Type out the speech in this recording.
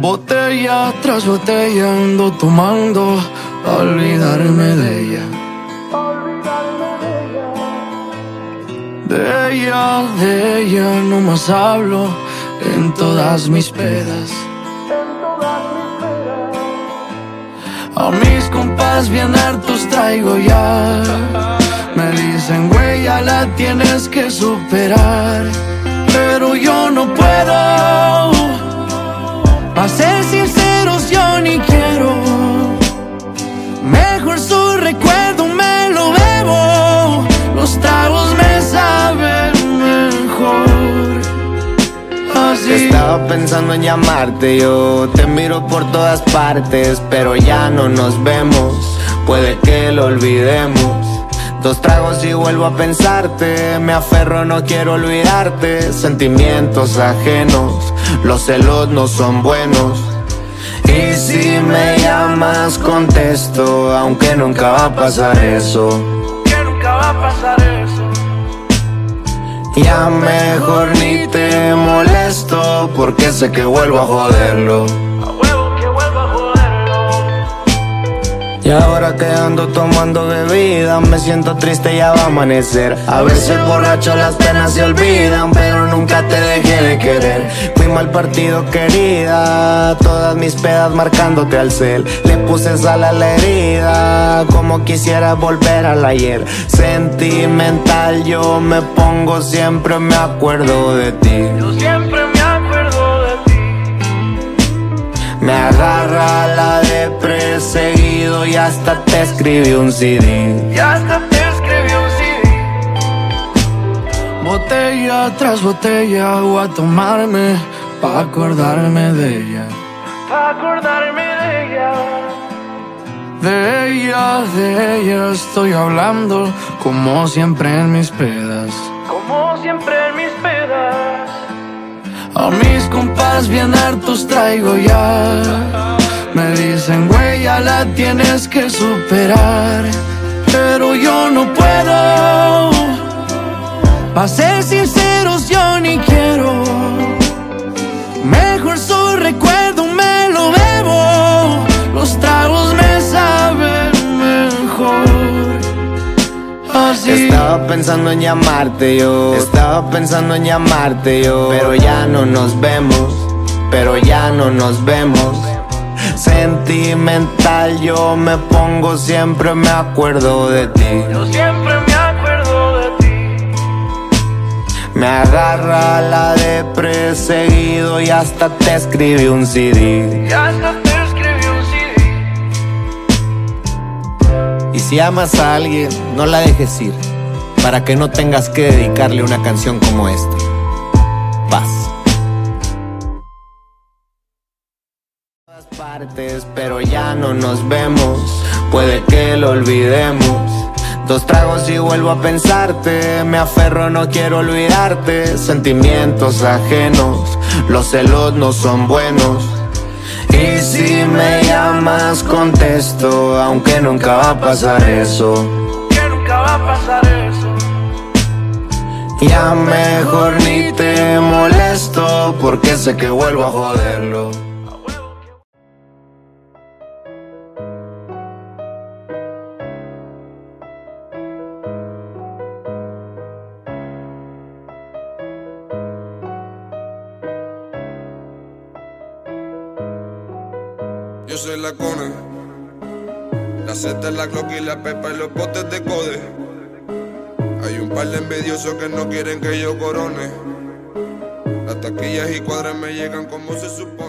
Botella tras botella ando tomando a olvidarme de ella. De ella, de ella no más hablo en todas mis pedas. A mis compas bien hartos traigo ya. Me dicen, güey, ya la tienes que superar. Pero yo no puedo. Pensando en llamarte, yo te miro por todas partes, pero ya no nos vemos, puede que lo olvidemos. Dos tragos y vuelvo a pensarte, me aferro, no quiero olvidarte, sentimientos ajenos, los celos no son buenos. Y si me llamas contesto, aunque nunca va a pasar eso. Que nunca va a pasar eso. Ya mejor ni porque sé que vuelvo a joderlo. A huevo que vuelva a joderlo. Y ahora que ando tomando bebida me siento triste ya va a amanecer. A veces borracho las penas se olvidan pero nunca te dejé de querer. Fui mal partido querida, todas mis pedas marcándote al cel. Le puse sal a la herida como quisiera volver al ayer. Sentimental yo me pongo siempre me acuerdo de ti Me agarra la de perseguido y hasta te escribí un CD Y hasta te escribí un CD. Botella tras botella voy a tomarme pa' acordarme de ella. Pa' acordarme de ella. De ella, de ella estoy hablando como siempre en mis pedas. Como siempre. A mis compas bien hartos traigo ya. Me dicen, güey, ya la tienes que superar. Pero yo no puedo. Pa' ser pensando en llamarte yo, estaba pensando en llamarte yo, pero ya no nos vemos, pero ya no nos vemos. Sentimental yo me pongo siempre me acuerdo de ti. Yo siempre me acuerdo de ti. Me agarra la de perseguido y hasta te escribí un CD. Y hasta te escribí un CD. Y si amas a alguien, no la dejes ir, para que no tengas que dedicarle una canción como esta. Paz. Partes, pero ya no nos vemos, puede que lo olvidemos. Dos tragos y vuelvo a pensarte, me aferro, no quiero olvidarte. Sentimientos ajenos, los celos no son buenos. Y si me llamas contesto, aunque nunca va a pasar eso. Que nunca va a pasar eso. Ya mejor ni te molesto porque sé que vuelvo a joderlo. Yo soy la Cone. La Z, la Glock y la Pepa y los botes de code. Hay un par de envidiosos que no quieren que yo corone. Las taquillas y cuadras me llegan como se supone.